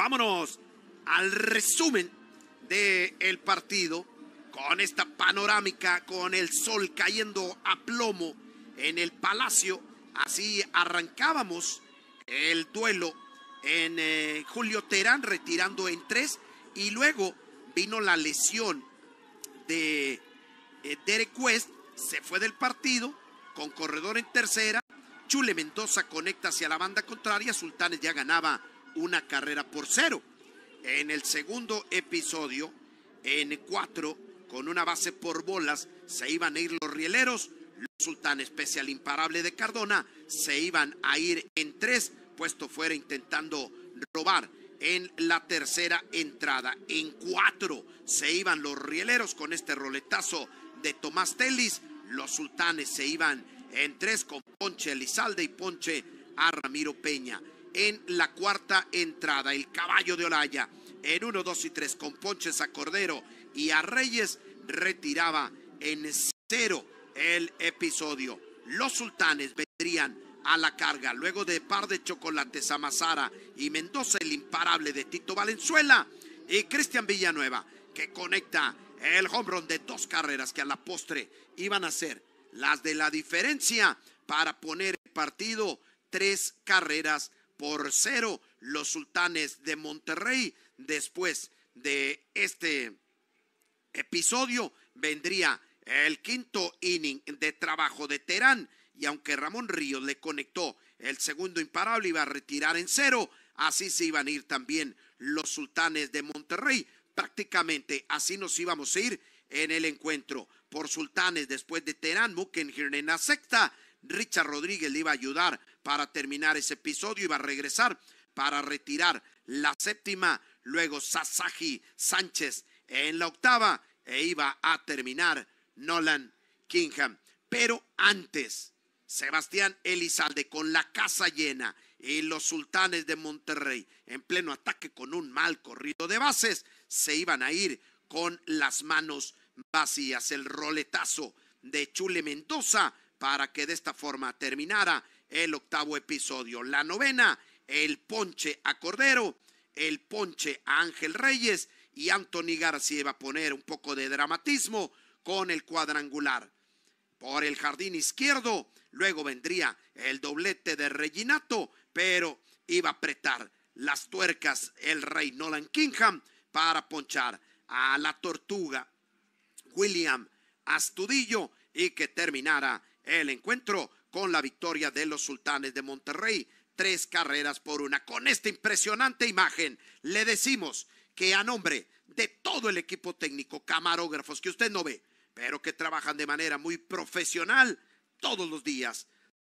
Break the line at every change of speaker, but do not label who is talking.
vámonos al resumen del el partido con esta panorámica, con el sol cayendo a plomo en el palacio. Así arrancábamos el duelo en eh, Julio Terán retirando en tres y luego vino la lesión de eh, Derek West, se fue del partido con corredor en tercera. Chule Mendoza conecta hacia la banda contraria, Sultanes ya ganaba una carrera por cero. En el segundo episodio, en cuatro, con una base por bolas, se iban a ir los rieleros. Los sultanes, pese al imparable de Cardona, se iban a ir en tres, puesto fuera intentando robar en la tercera entrada. En cuatro se iban los rieleros con este roletazo de Tomás Telis. Los sultanes se iban en tres con Ponche Elizalde y Ponche a Ramiro Peña en la cuarta entrada. El caballo de Olaya en 1, 2 y 3 con Ponches a Cordero y a Reyes retiraba en cero el episodio. Los sultanes vendrían a la carga luego de par de chocolates a Mazara y Mendoza el imparable de Tito Valenzuela y Cristian Villanueva que conecta el home run de dos carreras que a la postre iban a ser las de la diferencia para poner partido tres carreras por cero. Los sultanes de Monterrey, después de este episodio, vendría el quinto inning de trabajo de Terán. Y aunque Ramón Ríos le conectó el segundo imparable, iba a retirar en cero. Así se iban a ir también los sultanes de Monterrey. Prácticamente así nos íbamos a ir en el encuentro. Por sultanes después de Terán, Mukenhirn en la sexta Richard Rodríguez le iba a ayudar para terminar ese episodio, iba a regresar para retirar la séptima, luego Sasaki Sánchez en la octava e iba a terminar Nolan Kingham. Pero antes, Sebastián Elizalde con la casa llena y los sultanes de Monterrey en pleno ataque con un mal corrido de bases, se iban a ir con las manos vacías. El roletazo de Chule Mendoza para que de esta forma terminara el octavo episodio. La novena, el ponche a Cordero, el ponche a Ángel Reyes y Anthony García iba a poner un poco de dramatismo con el cuadrangular. Por el jardín izquierdo, luego vendría el doblete de Reginato, pero iba a apretar las tuercas el rey Nolan Kingham para ponchar a la tortuga William Astudillo y que terminara el encuentro con la victoria de los sultanes de Monterrey. Tres carreras por una. Con esta impresionante imagen le decimos que a nombre de todo el equipo técnico, camarógrafos que usted no ve, pero que trabajan de manera muy profesional todos los días,